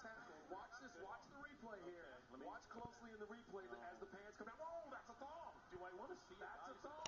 tackle. Watch this. Watch the replay here. Watch closely in the replay as the pants come out. Oh, that's a thong. Do I want to see That's a thong.